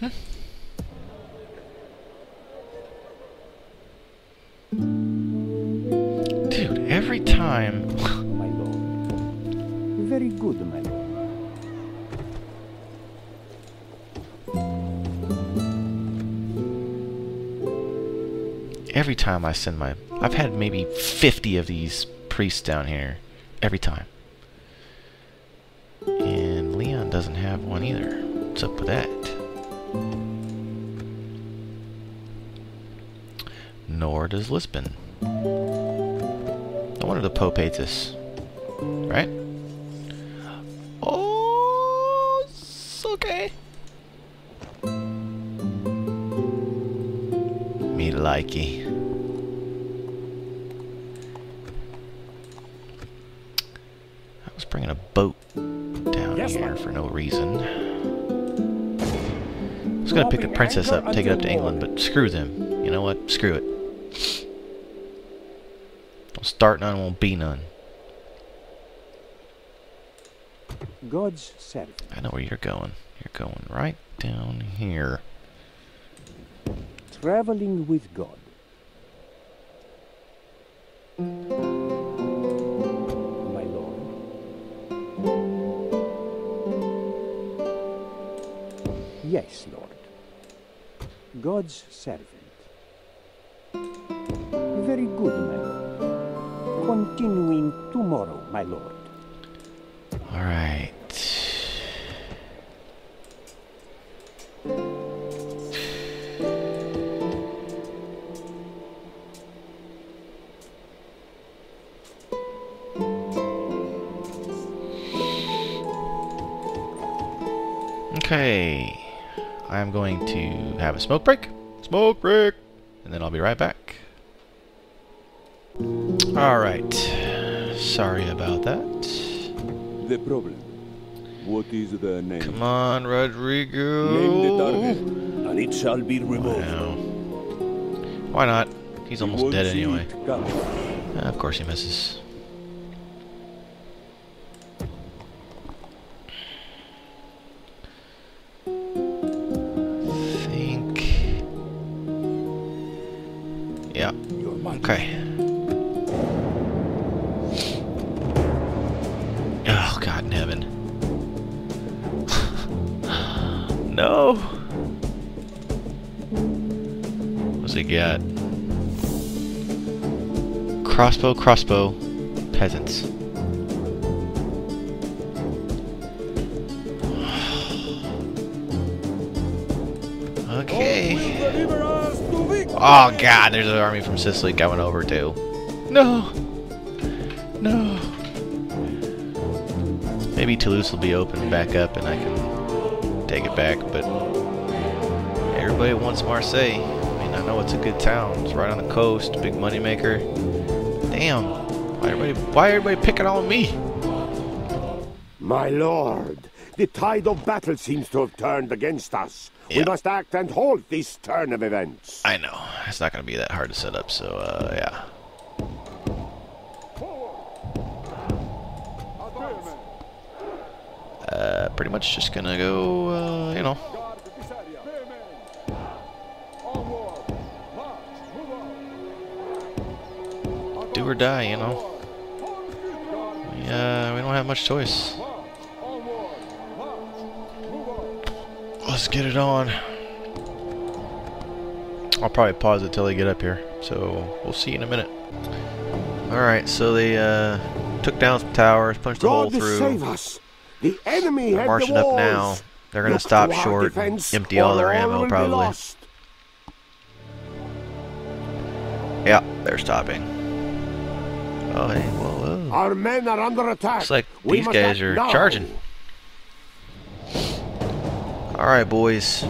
Dude, every time. my lord. Very good, my lord. every time I send my... I've had maybe 50 of these priests down here. Every time. And Leon doesn't have one either. What's up with that? Nor does Lisbon. No wonder the Pope hates us. Right? Oh, it's okay. Me likey. I was bringing a boat down Yes, here for no reason. I was gonna pick the princess up and take it up to England, but screw them. You know what? Screw it. Don't start none, won't be none. God's servant. I know where you're going. You're going right down here. Traveling with God. My lord. Yes, Lord. God's servant. Very good, my lord. Continuing tomorrow, my lord. Alright. Okay. I'm going to have a smoke break. Smoke break! And then I'll be right back. Alright. Sorry about that. The problem. What is the name? Come on, Rodrigo. Name the target, and it shall be removed. No. Why not? He's almost dead anyway. it. Uh, of course he misses. God in heaven. no. What's he got? Crossbow, crossbow, peasants. Okay. Oh god, there's an army from Sicily coming over too. No. No. Maybe Toulouse will be open back up and I can take it back, but everybody wants Marseille. I mean, I know it's a good town. It's right on the coast, big money maker. Damn. Why everybody why everybody picking on me? My lord, the tide of battle seems to have turned against us. Yeah. We must act and halt this turn of events. I know. It's not going to be that hard to set up, so uh yeah. Pretty much just gonna go, uh, you know, do or die, you know. We, uh, we don't have much choice. Let's get it on. I'll probably pause it till they get up here, so we'll see you in a minute. Alright, so they, uh, took down some towers, punched a hole through. The enemy They're had marching the up now. They're gonna stop short, and empty all their ammo probably. Yeah, they're stopping. Oh, hey, whoa, whoa. Our men are under attack. Looks like We these guys are now. charging. Alright, boys.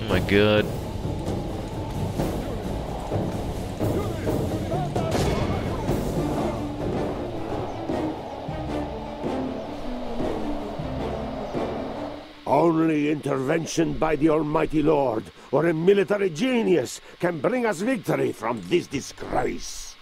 Oh my god. Only intervention by the Almighty Lord or a military genius can bring us victory from this disgrace.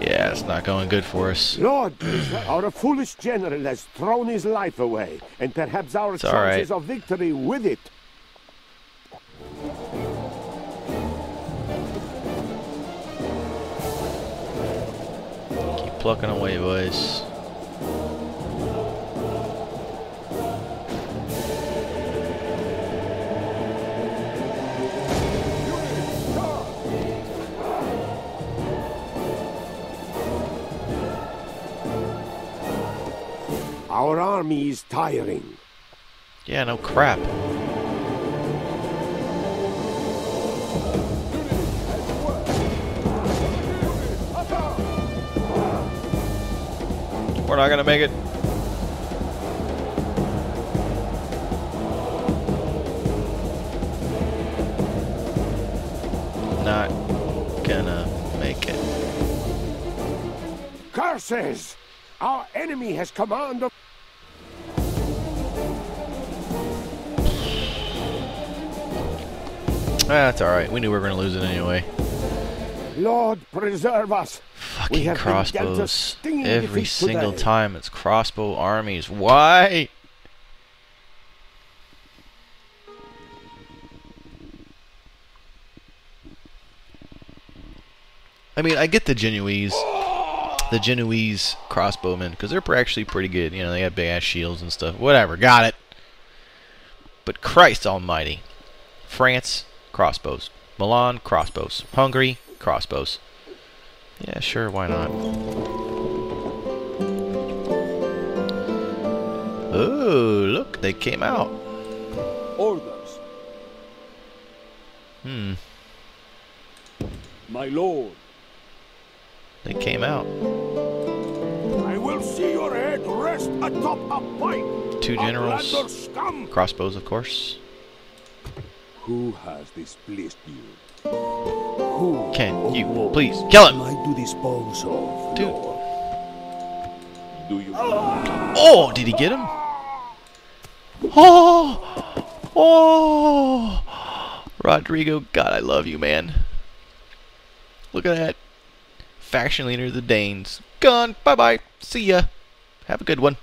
Yeah, it's not going good for us. Lord, our foolish general has thrown his life away, and perhaps our It's all right. chances of victory with it. Plucking away, boys. Our army is tiring. Yeah, no crap. We're not gonna make it. Not gonna make it. Curses! Our enemy has command of. That's alright. We knew we were gonna lose it anyway. Lord, preserve us. Fucking have been dealt a crossbows. Every single today. time it's crossbow armies. Why? I mean, I get the Genoese, the Genoese crossbowmen, because they're actually pretty good. You know, they have big ass shields and stuff. Whatever, got it. But Christ Almighty, France crossbows, Milan crossbows, Hungary crossbows. Yeah, sure, why not? Oh, look, they came out. Orders, Hmm, my lord. they came out. I will see your head rest atop a pike. Two generals. Crossbows, of course. Who has displeased you? Who? Can you please kill him? Am I to dispose of, Dude. Do you oh. oh, did he get him? Oh, oh, Rodrigo, God, I love you, man. Look at that. Faction leader of the Danes. Gone. Bye bye. See ya. Have a good one.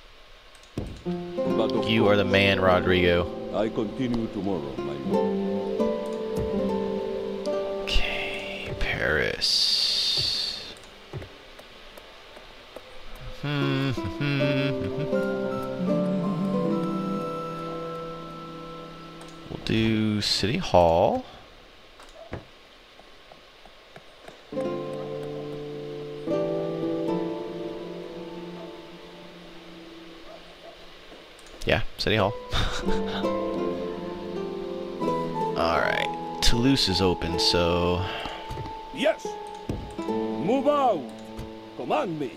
You are the man, Rodrigo. I continue tomorrow, my lord. Paris. We'll do City Hall. Yeah, City Hall. Alright. Toulouse is open, so Yes! Move out! Command me!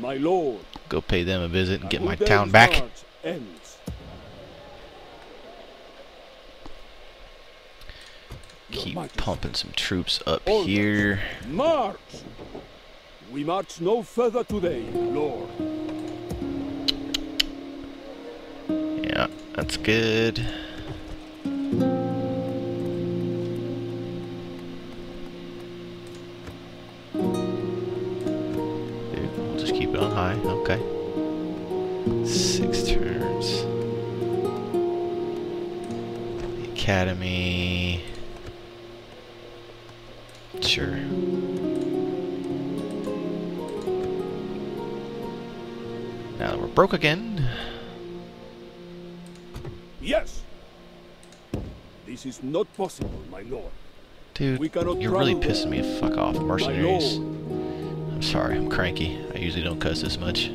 My lord. go pay them a visit and get my town back. Ends. Keep pumping some troops up Orders. here. March! We march no further today, lord. Yeah, that's good. Okay. Six turns. The academy. Sure. Now that we're broke again. Yes! This is not possible, my lord. Dude, you're really pissing me the fuck off, mercenaries. Sorry, I'm cranky. I usually don't cuss this much.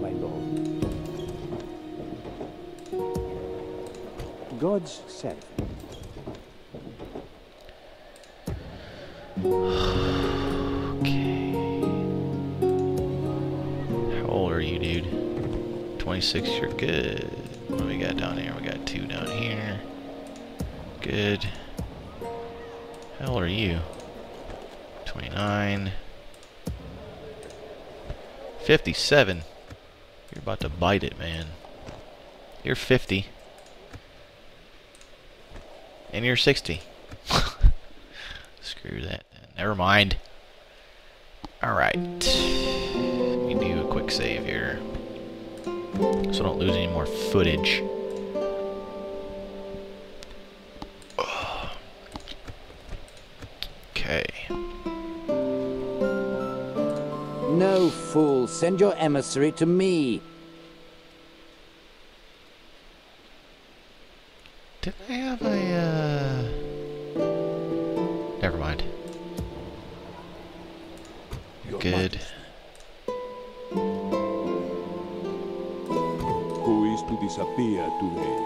my lord. God's servant. Okay. How old are you, dude? 26, you're good. What do we got down here? We got two down here. Good. How old are you? 29. 57. You're about to bite it, man. You're 50. And you're 60. Screw that. Never mind. Alright. Let me do a quick save here. So I don't lose any more footage. Okay. No, fool. Send your emissary to me. Did I have a, uh... Never mind. Your Good. Who is to disappear today?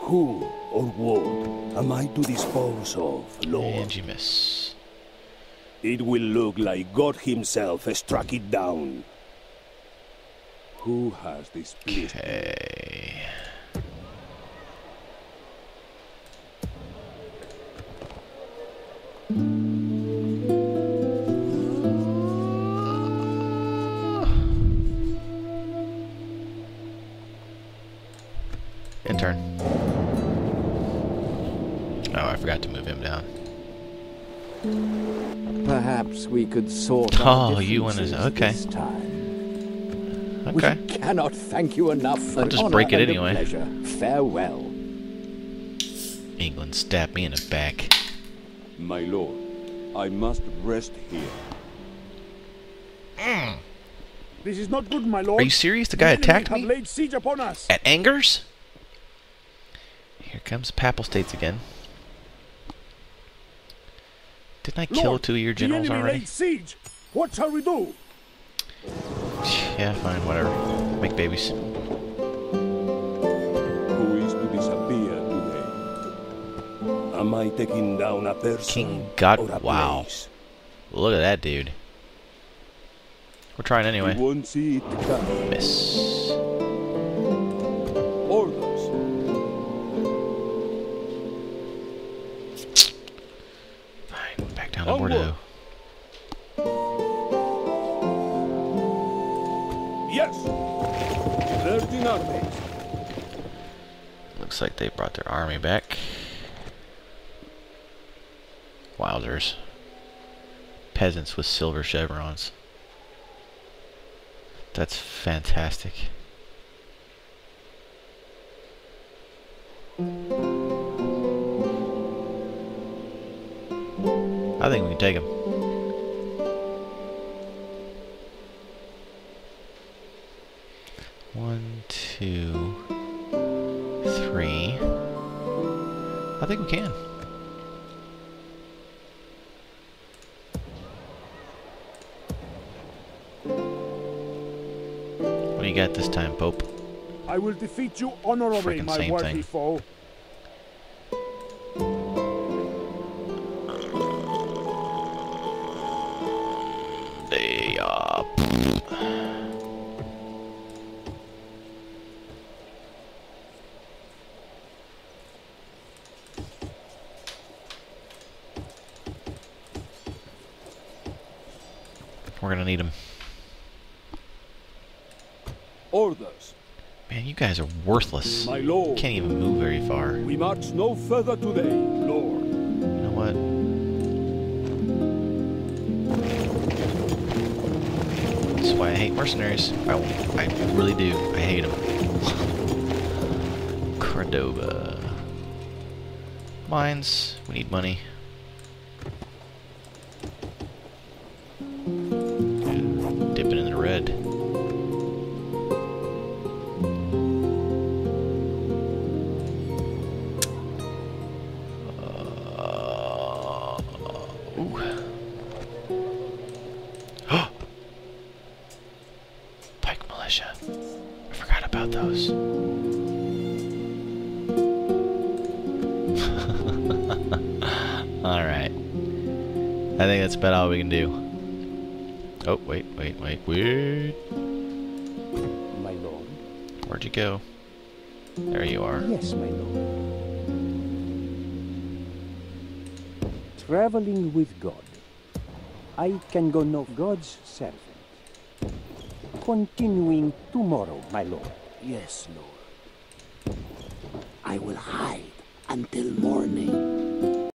Who or what am I to dispose of, Lord? And you miss. It will look like God Himself has struck it down. Who has this me? Okay. Intern. Oh, I forgot to move him down. Perhaps we could sort out Oh, you want his- differences okay. this time. Okay. We cannot thank you enough. for I'll just honor break it anyway. Pleasure. Farewell. England stabbed me in the back. My lord, I must rest here. Mm. This is not good, my lord. Are you serious? The guy enemy attacked have me? laid siege upon us. At Angers? Here comes Papal States again. Didn't I kill Lord, two of your the generals enemy already? laid siege. What shall we do? Yeah, fine, whatever. Make babies. Who is to disappear today? Am I taking down a person King God- or a wow. place? Look at that dude. We're trying anyway. Won't see it. Miss. Orders. Their army back. Wowzers. Peasants with silver chevrons. That's fantastic. I think we can take him. One, two, three. I think we can. What do you got this time, Pope? I will defeat you honorably, Frickin' my worthy thing. foe. Gonna need them. Orders. Man, you guys are worthless. My lord. Can't even move very far. We march no further today, lord. You know what? That's why I hate mercenaries. I, I really do. I hate them. Cordoba. Mines. We need money. Ooh. Pike militia. I forgot about those. Alright. I think that's about all we can do. Oh, wait, wait, wait, wait. my lord. Where'd you go? There you are. Yes, my lord. Traveling with God. I can go no God's servant. Continuing tomorrow, my lord. Yes, Lord. I will hide until morning.